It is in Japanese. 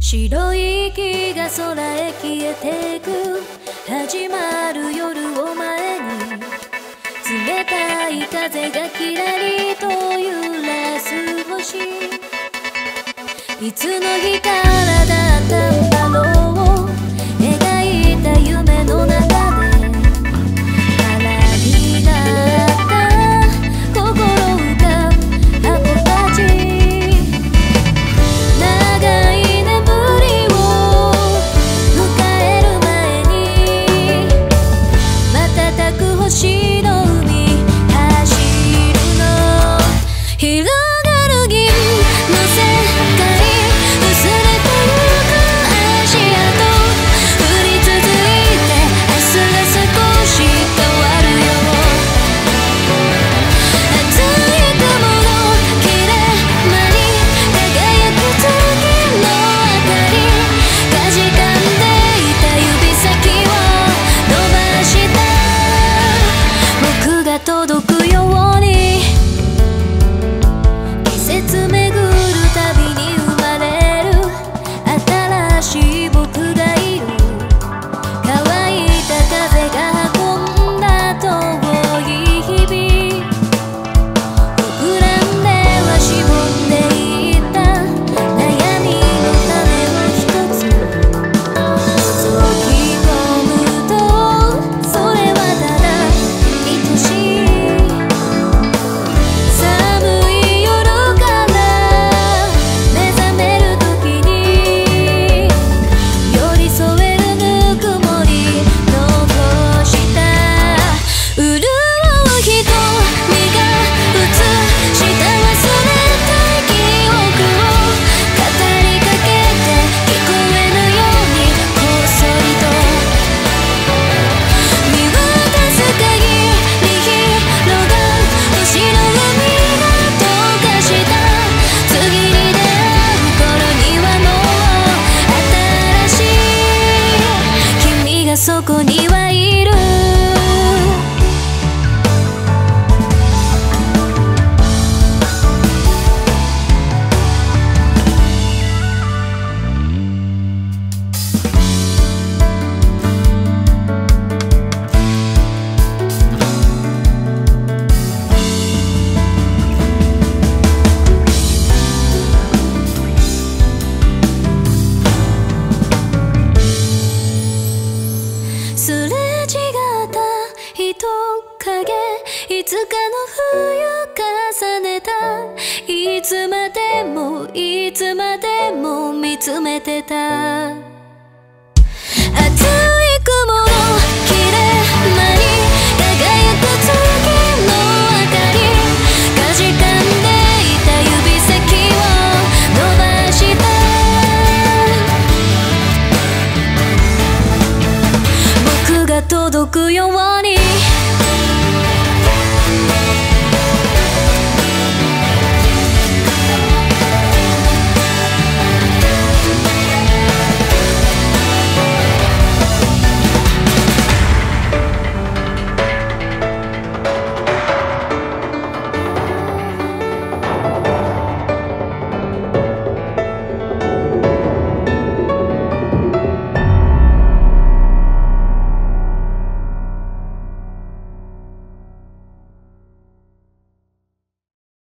白い息が空へ消えてく。始まる夜を前に。冷たい風がきらりと揺らす星。いつの日から届くよている影いつかの冬重ねた。いつまでもいつまでも見つめてた。熱い雲の切れ間に輝く月の明かり。かじかんでいた指先を伸ばした。僕が届くように